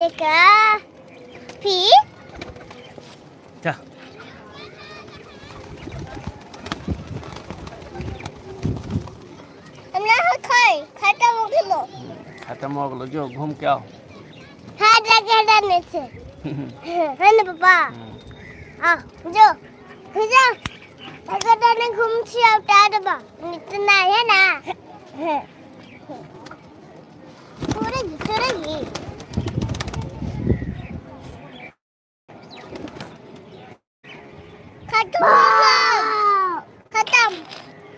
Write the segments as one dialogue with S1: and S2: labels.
S1: 내가 비. 자. 엄마가 칼 갖다 먹으러. 갖다 먹으러 줘. 곰 껴. 하자게 하라면서. 하나 봐봐. 아, 저 그냥 자기라는 곰치야 따르봐. 믿나
S2: 해나.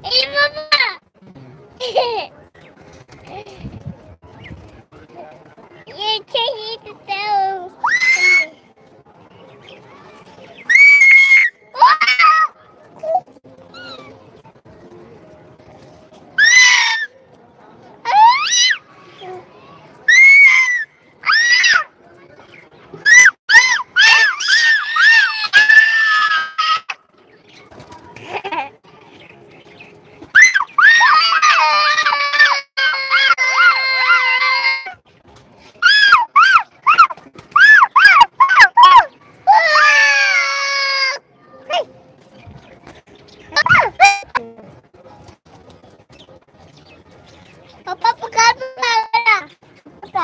S2: ये
S1: ये पापा ये चाहिए तो पापा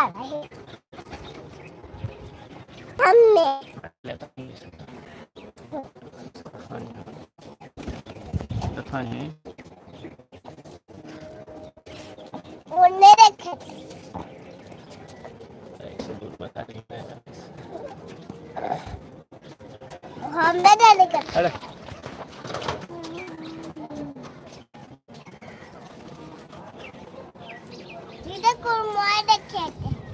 S2: है
S1: उन्हें रखे हमें डाले कर
S2: अरे
S1: इधर को रखे थे बस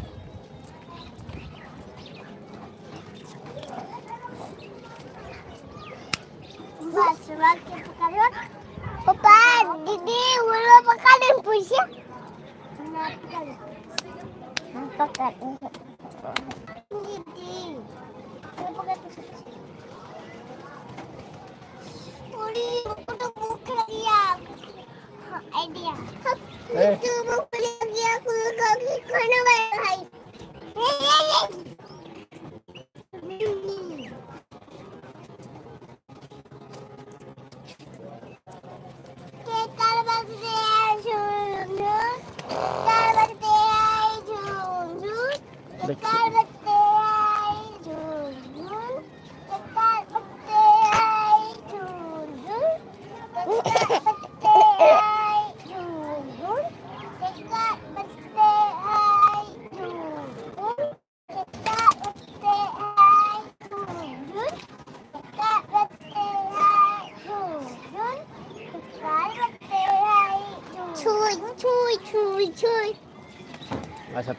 S1: रख के पकड़ो पापा दीदी वो लोग पकड़ पूछे ना पकड़ हम पकड़ दीदी वो पकड़ पूरी वो तो भूख लगी आइडिया। तू भूख लगी है कुछ खाने खाना भाई like Choy, choy, choy, choy. Nasa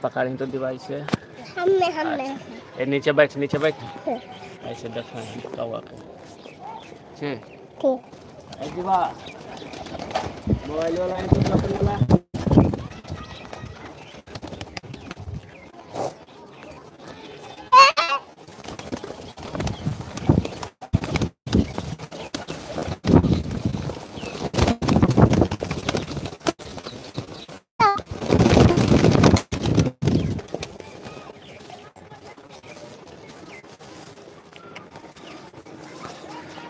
S1: device. Eh. बजते हैं झुंझुन के काल बजते हैं झुंझुन के काल बजते हैं झुंझुन के काल बजते हैं झुंझुन छुई छुई छुई छुई
S2: अच्छा पकड़ी तो दीवार से
S1: हमने हमने
S2: ए नीचे बैठ नीचे बैठ ऐसे दफन है कौवा के छे
S1: ठीक
S2: ए दीवार मोबाइल वाला है तो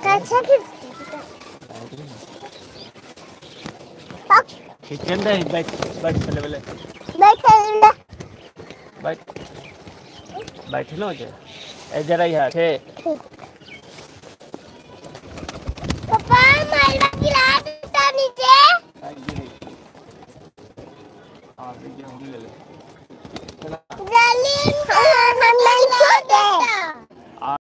S1: कैसे कि
S2: दे बैठ बैठ चले बोले।
S1: बैठे ले
S2: बैठ बैठ लो जे ए जरा यहाँ छे
S1: ठीक।